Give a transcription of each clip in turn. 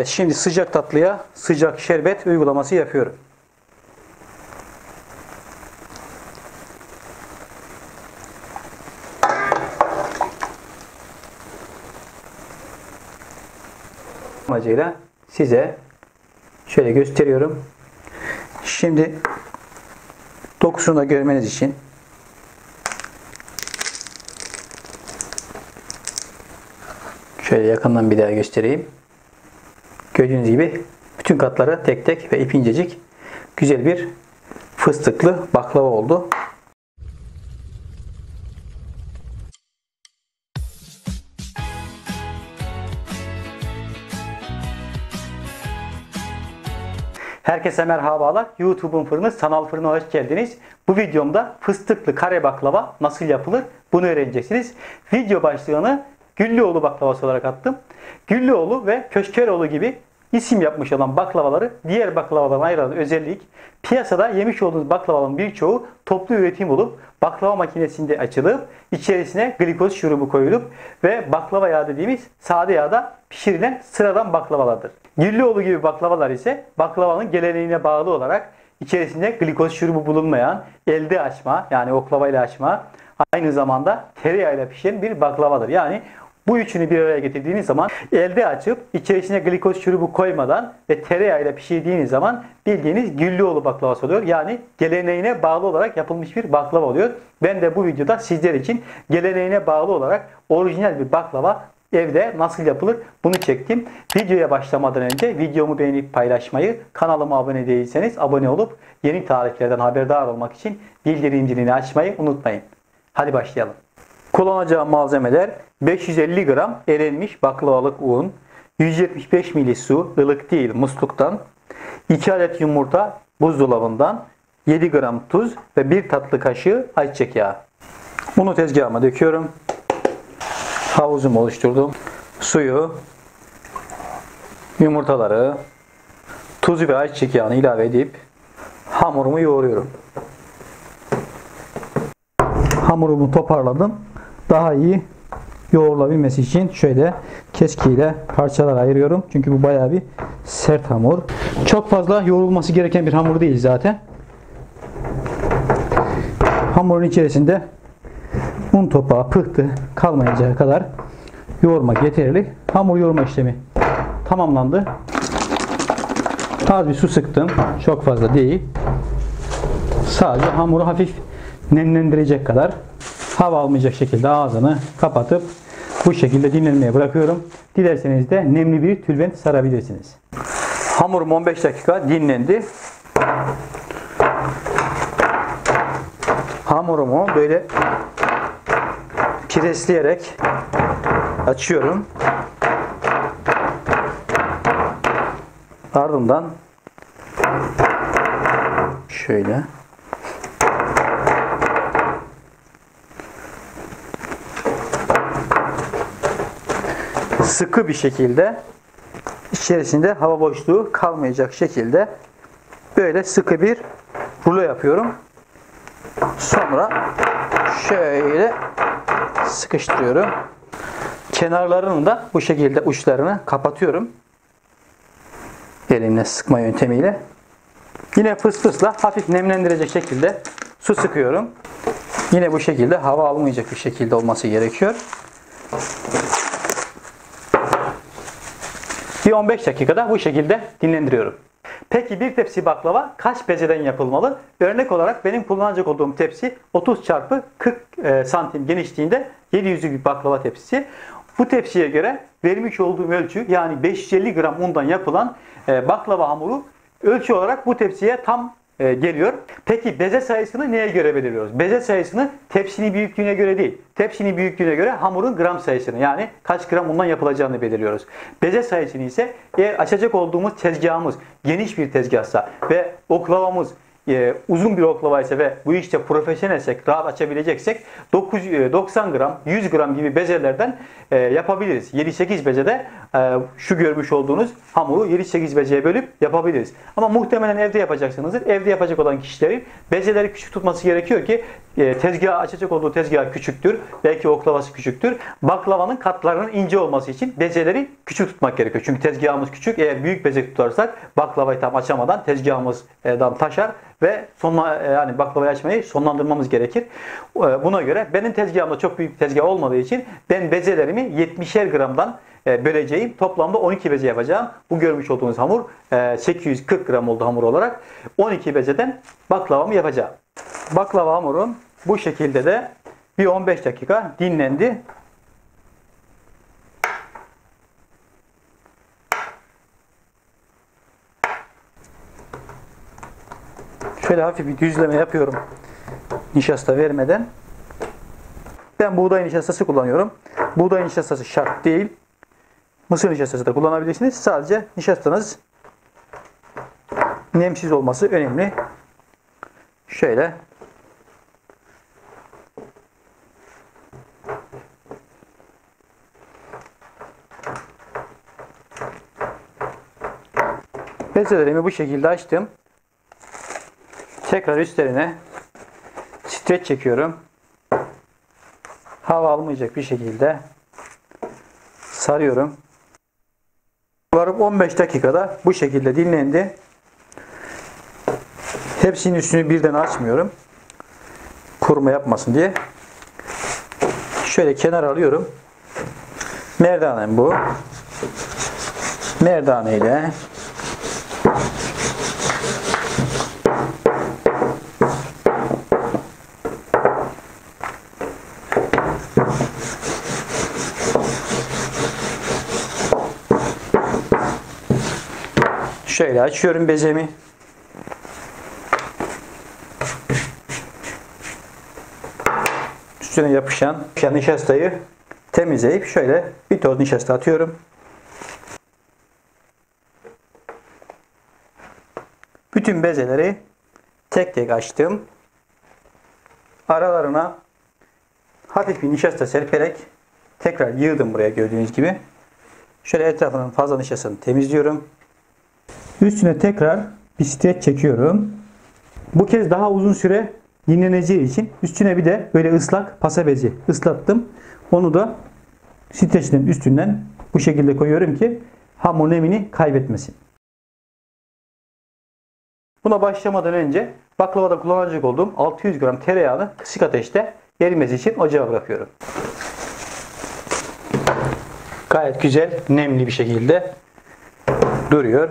Evet, şimdi sıcak tatlıya sıcak şerbet uygulaması yapıyorum. amacıyla size şöyle gösteriyorum. Şimdi dokusunu da görmeniz için şöyle yakından bir daha göstereyim. Gördüğünüz gibi bütün katları tek tek ve ipincecik güzel bir fıstıklı baklava oldu. Herkese merhabalar. YouTube'un fırını Sanal Fırına hoş geldiniz. Bu videomda fıstıklı kare baklava nasıl yapılır bunu öğreneceksiniz. Video başlığını Güllüoğlu baklavası olarak attım. Güllüoğlu ve Köşkeroğlu gibi isim yapmış olan baklavaları diğer baklavalardan ayıran özellik piyasada yemiş olduğunuz baklavaların birçoğu toplu üretim olup baklava makinesinde açılıp içerisine glikoz şurubu koyulup ve baklava yağı dediğimiz sade yağda pişirilen sıradan baklavalardır. Güllüoğlu gibi baklavalar ise baklavanın geleneğine bağlı olarak içerisinde glikoz şurubu bulunmayan elde açma yani oklavayla açma aynı zamanda tereyağıyla pişen bir baklavadır. Yani bu üçünü bir araya getirdiğiniz zaman elde açıp içerisine glikoz şurubu koymadan ve tereyağıyla pişirdiğiniz zaman bildiğiniz Güllüoğlu baklavası oluyor. Yani geleneğine bağlı olarak yapılmış bir baklava oluyor. Ben de bu videoda sizler için geleneğine bağlı olarak orijinal bir baklava evde nasıl yapılır bunu çektim. Videoya başlamadan önce videomu beğenip paylaşmayı, kanalıma abone değilseniz abone olup yeni tariflerden haberdar olmak için bildirim zilini açmayı unutmayın. Hadi başlayalım. Kullanacağım malzemeler 550 gram elenmiş baklavalık un, 175 ml su, ılık değil musluktan, 2 adet yumurta buzdolabından, 7 gram tuz ve 1 tatlı kaşığı ayçiçek yağı. Unu tezgahıma döküyorum. Havuzumu oluşturdum. Suyu, yumurtaları, tuzu ve ayçiçek yağını ilave edip hamurumu yoğuruyorum. Hamurumu toparladım. Daha iyi yoğrulabilmesi için şöyle keskiyle parçalar ayırıyorum. Çünkü bu bayağı bir sert hamur. Çok fazla yoğrulması gereken bir hamur değil zaten. Hamurun içerisinde un topağı, pıhtı kalmayacağı kadar yoğurmak yeterli. Hamur yoğurma işlemi tamamlandı. Az bir su sıktım. Çok fazla değil. Sadece hamuru hafif nemlendirecek kadar hava almayacak şekilde ağzını kapatıp bu şekilde dinlenmeye bırakıyorum. Dilerseniz de nemli bir tülbent sarabilirsiniz. Hamurum 15 dakika dinlendi. Hamurumu böyle presleyerek açıyorum. Ardından şöyle sıkı bir şekilde içerisinde hava boşluğu kalmayacak şekilde böyle sıkı bir rulo yapıyorum. Sonra şöyle sıkıştırıyorum. Kenarlarını da bu şekilde uçlarını kapatıyorum. Elimle sıkma yöntemiyle. Yine fıs fısla hafif nemlendirecek şekilde su sıkıyorum. Yine bu şekilde hava almayacak bir şekilde olması gerekiyor. Bir 15 dakikada bu şekilde dinlendiriyorum. Peki bir tepsi baklava kaç bezeden yapılmalı? Örnek olarak benim kullanacak olduğum tepsi 30 çarpı 40 e, santim genişliğinde 700'lük bir baklava tepsisi. Bu tepsiye göre vermiş olduğum ölçü yani 550 gram undan yapılan e, baklava hamuru ölçü olarak bu tepsiye tam e, geliyor. Peki beze sayısını neye göre belirliyoruz? Beze sayısını tepsinin büyüklüğüne göre değil. Tepsinin büyüklüğüne göre hamurun gram sayısını yani kaç gram undan yapılacağını belirliyoruz. Beze sayısını ise eğer açacak olduğumuz tezgahımız geniş bir tezgahsa ve oklavamız e, uzun bir oklava ise ve bu işte profesyonelsek, rahat açabileceksek 9, e, 90 gram, 100 gram gibi bezelerden e, yapabiliriz. 7-8 bezede e, şu görmüş olduğunuz hamuru 7-8 bezeye bölüp yapabiliriz. Ama muhtemelen evde yapacaksınızdır. Evde yapacak olan kişilerin bezeleri küçük tutması gerekiyor ki e, açacak olduğu tezgah küçüktür. Belki oklavası küçüktür. Baklavanın katlarının ince olması için bezeleri küçük tutmak gerekiyor. Çünkü tezgahımız küçük. Eğer büyük beze tutarsak baklavayı tam açamadan tezgahımızdan taşar ve sonla e, yani baklavayı açmayı sonlandırmamız gerekir. E, Buna göre benim tezgahımda çok büyük bir tezgah olmadığı için ben bezelerimi 70'er gramdan e, böleceğim. Toplamda 12 beze yapacağım. Bu görmüş olduğunuz hamur e, 840 gram oldu hamur olarak. 12 bezeden baklavamı yapacağım. Baklava hamurum bu şekilde de bir 15 dakika dinlendi. Şöyle hafif bir düzleme yapıyorum. Nişasta vermeden. Ben buğday nişastası kullanıyorum. Buğday nişastası şart değil. Mısır nişastası da kullanabilirsiniz. Sadece nişastanız nemsiz olması önemli. Şöyle Bezelerimi bu şekilde açtım. Tekrar üstlerine streç çekiyorum. Hava almayacak bir şekilde sarıyorum. Varıp 15 dakikada bu şekilde dinlendi. Hepsinin üstünü birden açmıyorum. Kurma yapmasın diye. Şöyle kenar alıyorum. Merdanem bu. Merdane ile Şöyle açıyorum bezemi. Üstüne yapışan nişastayı temizleyip şöyle bir toz nişasta atıyorum. Bütün bezeleri tek tek açtım. Aralarına hafif bir nişasta serperek tekrar yığdım buraya gördüğünüz gibi. Şöyle etrafının fazla nişastasını temizliyorum. Üstüne tekrar streç çekiyorum. Bu kez daha uzun süre dinleneceği için üstüne bir de böyle ıslak pasa bezi ıslattım. Onu da streçin üstünden bu şekilde koyuyorum ki hamur nemini kaybetmesin. Buna başlamadan önce baklavada kullanacak olduğum 600 gram tereyağını kısık ateşte erimesi için ocağa bırakıyorum. Gayet güzel, nemli bir şekilde duruyor.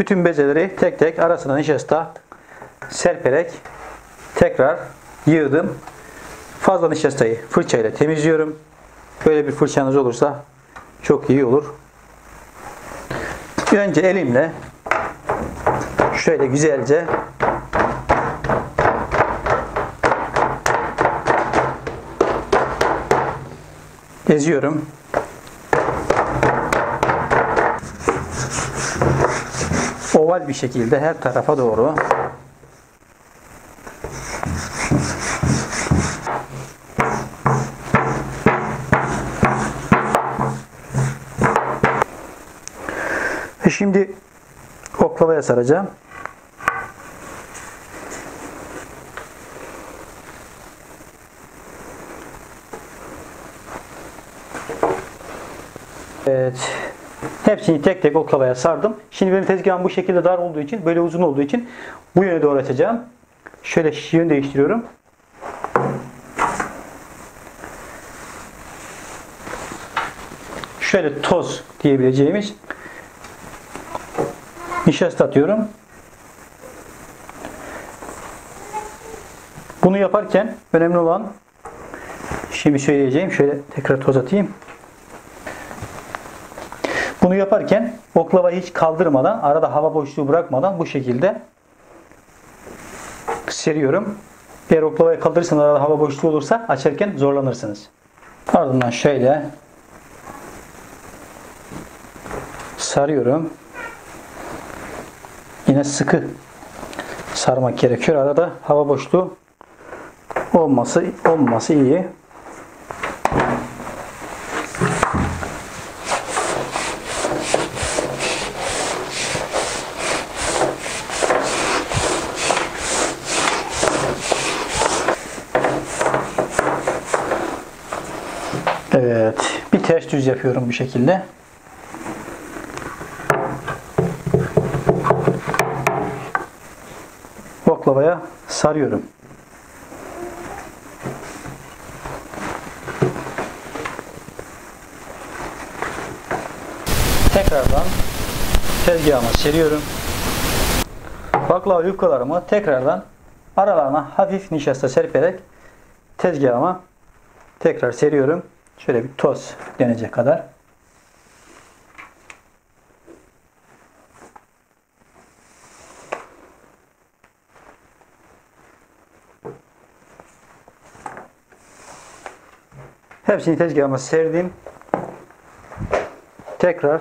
Bütün bezeleri tek tek arasına nişasta serperek tekrar yığdım. Fazla nişastayı fırçayla temizliyorum. Böyle bir fırçanız olursa çok iyi olur. Önce elimle şöyle güzelce eziyorum. Oval bir şekilde her tarafa doğru Ve şimdi oklavaya saracağım. Evet. Hepsini tek tek oklavaya sardım. Şimdi benim tezgahım bu şekilde dar olduğu için, böyle uzun olduğu için bu yöne doğru açacağım. Şöyle yön değiştiriyorum. Şöyle toz diyebileceğimiz nişasta atıyorum. Bunu yaparken önemli olan şimdi söyleyeceğim. Şöyle tekrar toz atayım. Bunu yaparken oklavayı hiç kaldırmadan, arada hava boşluğu bırakmadan bu şekilde seriyorum. Eğer oklavayı kaldırırsanız arada hava boşluğu olursa açarken zorlanırsınız. Ardından şöyle sarıyorum. Yine sıkı sarmak gerekiyor. Arada hava boşluğu olması olması iyi. Evet. Bir ters düz yapıyorum bu şekilde. Baklavaya sarıyorum. Tekrardan tezgahıma seriyorum. Baklava yufkalarımı tekrardan aralarına hafif nişasta serperek tezgahıma tekrar seriyorum. Şöyle bir toz denecek kadar. Hepsini tezgahıma serdim. Tekrar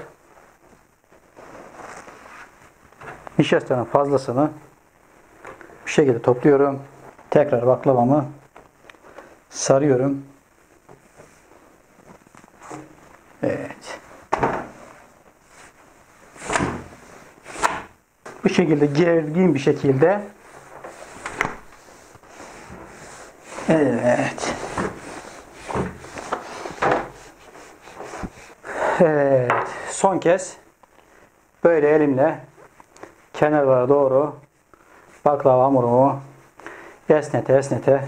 nişastanın fazlasını bir şekilde topluyorum. Tekrar baklavamı sarıyorum. Evet. Bu şekilde gergin bir şekilde Evet. Evet. Son kez böyle elimle kenarlara doğru baklava hamurumu esnete esnete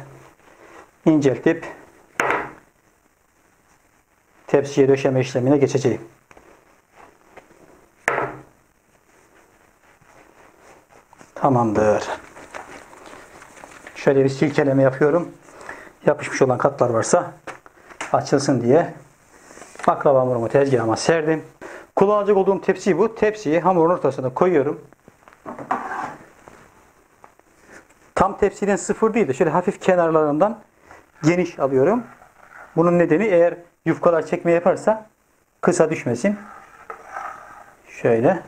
inceltip tepsiye döşeme işlemine geçeceğim. Tamamdır. Şöyle bir silkeleme yapıyorum. Yapışmış olan katlar varsa açılsın diye baklava hamurumu tezgahıma serdim. Kullanacak olduğum tepsi bu. Tepsiyi hamurun ortasına koyuyorum. Tam tepsiden sıfır değil de şöyle hafif kenarlarından geniş alıyorum. Bunun nedeni eğer yufkalar çekme yaparsa kısa düşmesin. Şöyle.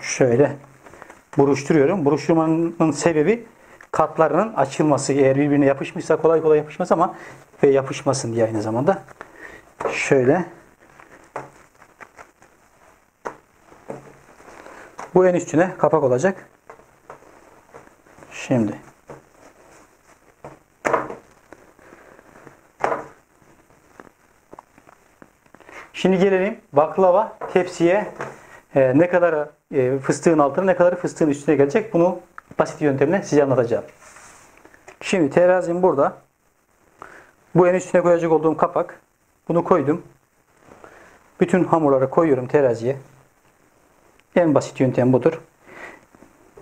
Şöyle buruşturuyorum. Buruşturmanın sebebi katlarının açılması. Eğer birbirine yapışmışsa kolay kolay yapışmaz ama ve yapışmasın diye aynı zamanda. Şöyle. Bu en üstüne kapak olacak. Şimdi. Şimdi gelelim baklava tepsiye e, ne kadar e, fıstığın altına ne kadar fıstığın üstüne gelecek bunu basit yöntemle size anlatacağım. Şimdi terazim burada. Bu en üstüne koyacak olduğum kapak. Bunu koydum. Bütün hamurları koyuyorum teraziye. En basit yöntem budur.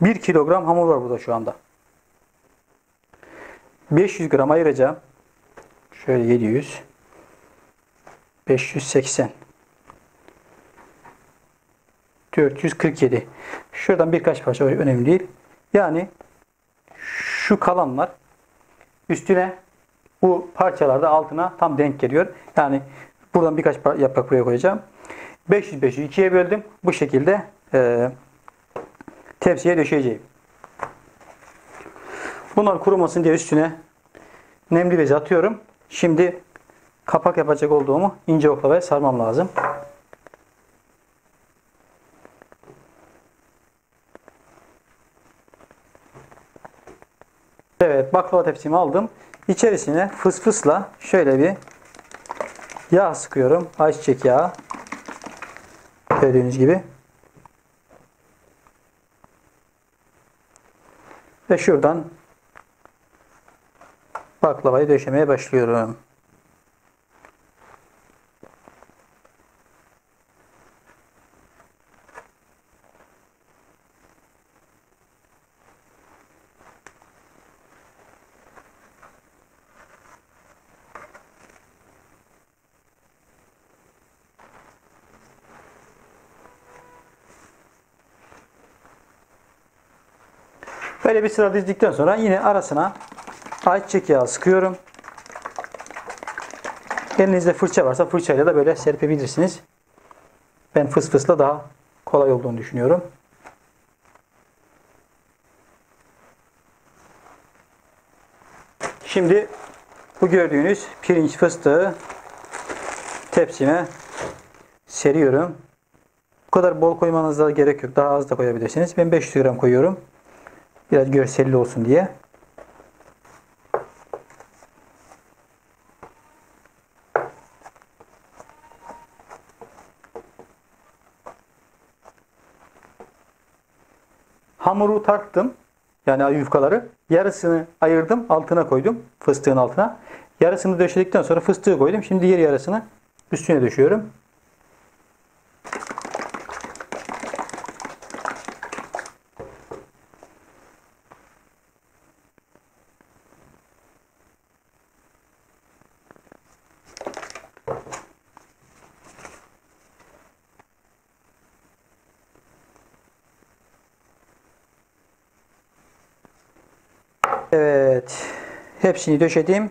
1 kilogram hamur var burada şu anda. 500 gram ayıracağım. Şöyle 700. 580. 447. Şuradan birkaç parça önemli değil. Yani şu kalanlar üstüne bu parçalarda altına tam denk geliyor. Yani buradan birkaç yaprak buraya koyacağım. 500 500 ikiye böldüm. Bu şekilde e, tepsiye döşeyeceğim. Bunlar kurumasın diye üstüne nemli bezi atıyorum. Şimdi kapak yapacak olduğumu ince oklavaya sarmam lazım. Evet baklava tepsimi aldım. İçerisine fısfısla şöyle bir yağ sıkıyorum. Ayçiçek yağı. Gördüğünüz gibi. Ve şuradan baklavayı döşemeye başlıyorum. Böyle bir sıra dizdikten sonra yine arasına ayçiçek yağı sıkıyorum. Elinizde fırça varsa fırçayla da böyle serpebilirsiniz. Ben fıs fısla daha kolay olduğunu düşünüyorum. Şimdi bu gördüğünüz pirinç fıstığı tepsime seriyorum. Bu kadar bol koymanıza gerek yok. Daha az da koyabilirsiniz. Ben 500 gram koyuyorum. Biraz görselli olsun diye. Hamuru tarttım. Yani yufkaları. Yarısını ayırdım. Altına koydum. Fıstığın altına. Yarısını döşedikten sonra fıstığı koydum. Şimdi diğer yarısını üstüne döşüyorum. Evet. Hepsini döşedim.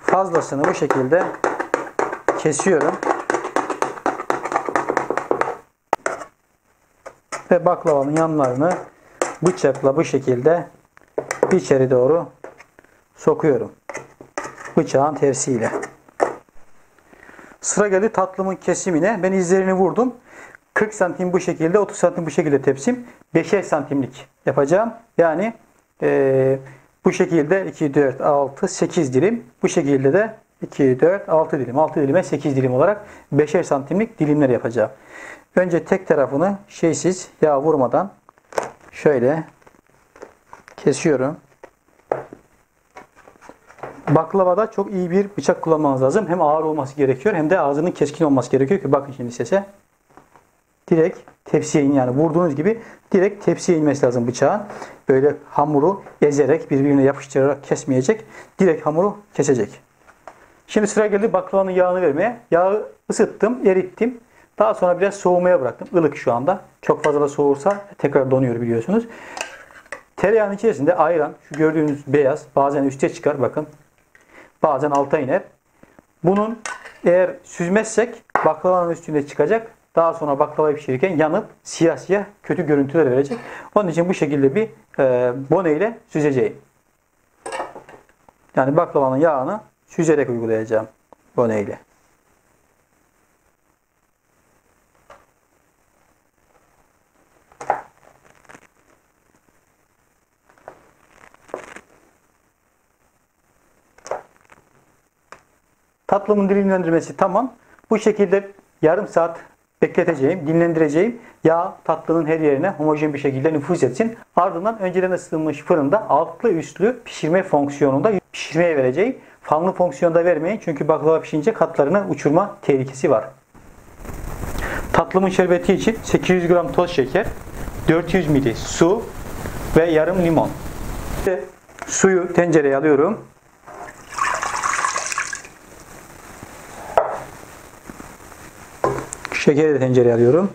Fazlasını bu şekilde kesiyorum. Ve baklavanın yanlarını bıçakla bu şekilde içeri doğru sokuyorum. Bıçağın tersiyle. Sıra geldi tatlımın kesimine. Ben izlerini vurdum. 40 santim bu şekilde, 30 santim bu şekilde tepsim. 5'er santimlik yapacağım. Yani ee, bu şekilde 2, 4, 6, 8 dilim. Bu şekilde de 2, 4, 6 dilim. 6 dilime 8 dilim olarak 5'er santimlik dilimler yapacağım. Önce tek tarafını şeysiz yağ vurmadan şöyle kesiyorum. Baklavada çok iyi bir bıçak kullanmanız lazım. Hem ağır olması gerekiyor hem de ağzının keskin olması gerekiyor ki bakın şimdi sese. Direkt tepsiye in yani vurduğunuz gibi direkt tepsiye inmesi lazım bıçağın. Böyle hamuru ezerek birbirine yapıştırarak kesmeyecek. Direkt hamuru kesecek. Şimdi sıra geldi baklavanın yağını vermeye. Yağı ısıttım, erittim. Daha sonra biraz soğumaya bıraktım. Ilık şu anda. Çok fazla da soğursa tekrar donuyor biliyorsunuz. Tereyağının içerisinde ayran, şu gördüğünüz beyaz bazen üste çıkar bakın. Bazen alta iner. Bunun eğer süzmezsek baklavanın üstünde çıkacak. Daha sonra baklavayı pişirirken yanıp siyah kötü görüntüler verecek. Onun için bu şekilde bir e, bone ile süzeceğim. Yani baklavanın yağını süzerek uygulayacağım bone ile. Tatlımın dilimlendirmesi tamam. Bu şekilde yarım saat bekleteceğim, dinlendireceğim. Yağ tatlının her yerine homojen bir şekilde nüfuz etsin. Ardından önceden ısıtılmış fırında altlı üstlü pişirme fonksiyonunda pişirmeye vereceğim. Fanlı fonksiyonda vermeyin çünkü baklava pişince katlarını uçurma tehlikesi var. Tatlımın şerbeti için 800 gram toz şeker, 400 ml su ve yarım limon. Suyu tencereye alıyorum. Şekeri de tencereye alıyorum.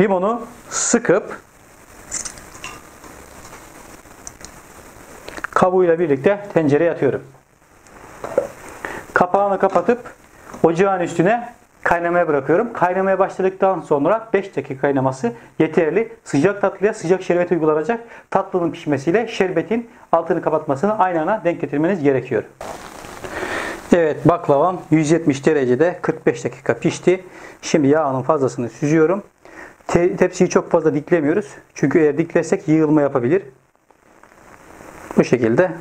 Limonu sıkıp kabuğuyla birlikte tencereye atıyorum. Kapağını kapatıp ocağın üstüne kaynamaya bırakıyorum. Kaynamaya başladıktan sonra 5 dakika kaynaması yeterli. Sıcak tatlıya sıcak şerbet uygulanacak. Tatlının pişmesiyle şerbetin altını kapatmasını aynı ana denk getirmeniz gerekiyor. Evet baklavam 170 derecede 45 dakika pişti. Şimdi yağının fazlasını süzüyorum. Te tepsiyi çok fazla diklemiyoruz. Çünkü eğer diklersek yığılma yapabilir. Bu şekilde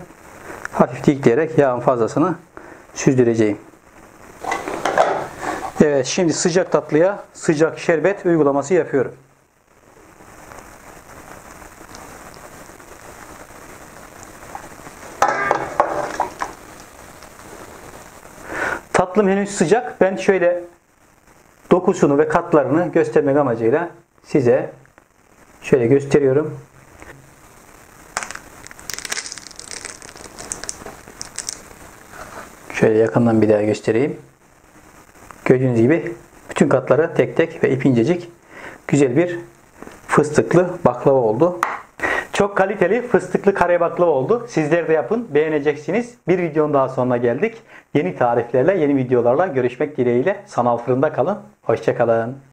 hafif dikleyerek yağın fazlasını süzdüreceğim. Evet şimdi sıcak tatlıya sıcak şerbet uygulaması yapıyorum. Tatlım henüz sıcak. Ben şöyle dokusunu ve katlarını göstermek amacıyla size şöyle gösteriyorum. Şöyle yakından bir daha göstereyim. Gördüğünüz gibi bütün katları tek tek ve ip incecik güzel bir fıstıklı baklava oldu. Çok kaliteli fıstıklı kare baklava oldu. Sizler de yapın, beğeneceksiniz. Bir videonun daha sonuna geldik. Yeni tariflerle, yeni videolarla görüşmek dileğiyle. Sanal fırında kalın. Hoşçakalın.